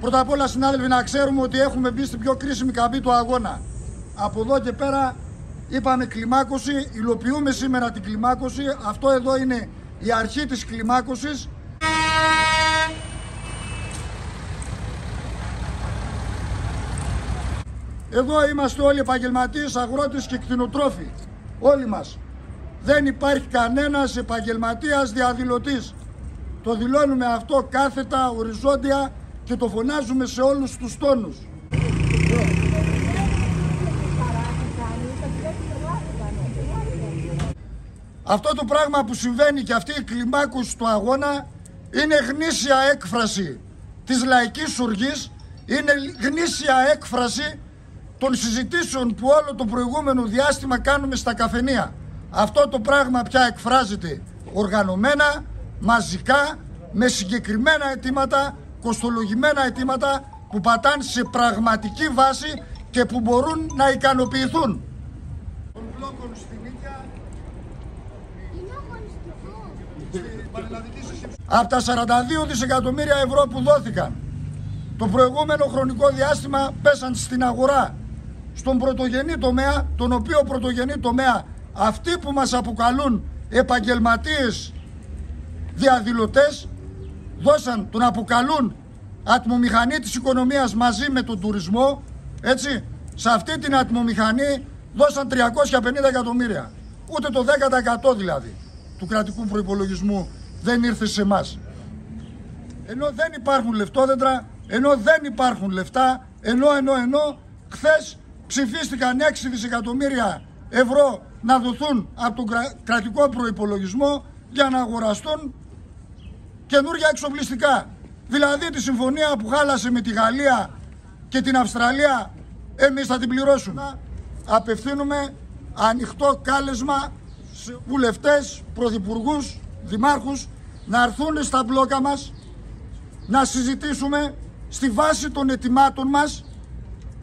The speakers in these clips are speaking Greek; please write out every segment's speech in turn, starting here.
Πρώτα απ' όλα συνάδελφοι να ξέρουμε ότι έχουμε μπει στην πιο κρίσιμη καμπή του αγώνα. Από εδώ και πέρα είπαμε κλιμάκωση, υλοποιούμε σήμερα την κλιμάκωση. Αυτό εδώ είναι η αρχή της κλιμάκωσης. Εδώ είμαστε όλοι επαγγελματίες, αγρότες και κτηνοτρόφοι. Όλοι μας. Δεν υπάρχει κανένας επαγγελματίας διαδηλωτής. Το δηλώνουμε αυτό κάθετα, οριζόντια και το φωνάζουμε σε όλους τους τόνους. Αυτό το πράγμα που συμβαίνει και αυτή η κλιμάκωση του αγώνα είναι γνήσια έκφραση της λαϊκής σουργής, είναι γνήσια έκφραση των συζητήσεων που όλο το προηγούμενο διάστημα κάνουμε στα καφενεία. Αυτό το πράγμα πια εκφράζεται οργανωμένα, μαζικά, με συγκεκριμένα αιτήματα, κοστολογημένα αιτήματα που πατάνε σε πραγματική βάση και που μπορούν να ικανοποιηθούν. Από τα 42 δισεκατομμύρια ευρώ που δόθηκαν το προηγούμενο χρονικό διάστημα πέσαν στην αγορά στον πρωτογενή τομέα, τον οποίο πρωτογενή τομέα αυτοί που μας αποκαλούν επαγγελματίες διαδηλωτές δώσαν, τον αποκαλούν ατμομηχανή της οικονομίας μαζί με τον τουρισμό έτσι, σε αυτή την ατμομηχανή δώσαν 350 εκατομμύρια ούτε το 10% δηλαδή του κρατικού προϋπολογισμού δεν ήρθε σε εμάς. Ενώ δεν υπάρχουν λεφτόδεντρα, ενώ δεν υπάρχουν λεφτά, ενώ ενώ ενώ χθες ψηφίστηκαν 6 δισεκατομμύρια ευρώ να δοθούν από τον κρατικό προϋπολογισμό για να αγοραστούν καινούργια εξοπλιστικά. Δηλαδή τη συμφωνία που χάλασε με τη Γαλλία και την Αυστραλία εμείς θα την πληρώσουμε. Απευθύνουμε ανοιχτό κάλεσμα σε βουλευτές, πρωθυπουργούς, δημάρχους να έρθουν στα μπλόκα μας να συζητήσουμε στη βάση των ετοιμάτων μας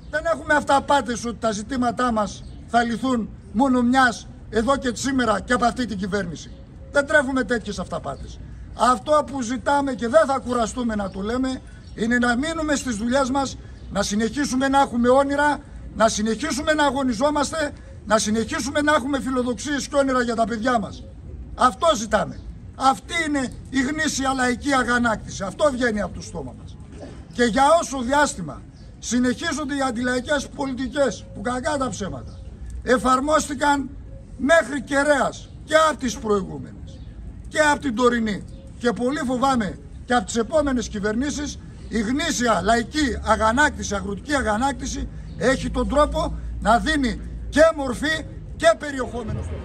δεν έχουμε αυταπάτες ότι τα ζητήματά μας θα λυθούν μόνο μιας εδώ και σήμερα και από αυτή την κυβέρνηση. Δεν τρέφουμε τέτοιες αυταπάτες. Αυτό που ζητάμε και δεν θα κουραστούμε να το λέμε είναι να μείνουμε στις δουλειές μας, να συνεχίσουμε να έχουμε όνειρα, να συνεχίσουμε να αγωνιζόμαστε, να συνεχίσουμε να έχουμε φιλοδοξίες και όνειρα για τα παιδιά μας. Αυτό ζητάμε. Αυτή είναι η γνήσια λαϊκή αγανάκτηση. Αυτό βγαίνει από το στόμα μας. Και για όσο διάστημα συνεχίζονται οι αντιλαϊκές πολιτικές που κακά τα ψέματα εφαρμόστηκαν μέχρι κεραίας και από τις προηγούμενες και από την τωρινή. Και πολύ φοβάμαι και από τις επόμενες κυβερνήσεις η γνήσια λαϊκή αγανάκτηση, αγροτική αγανάκτηση έχει τον τρόπο να δίνει και μορφή και περιεχόμενο στον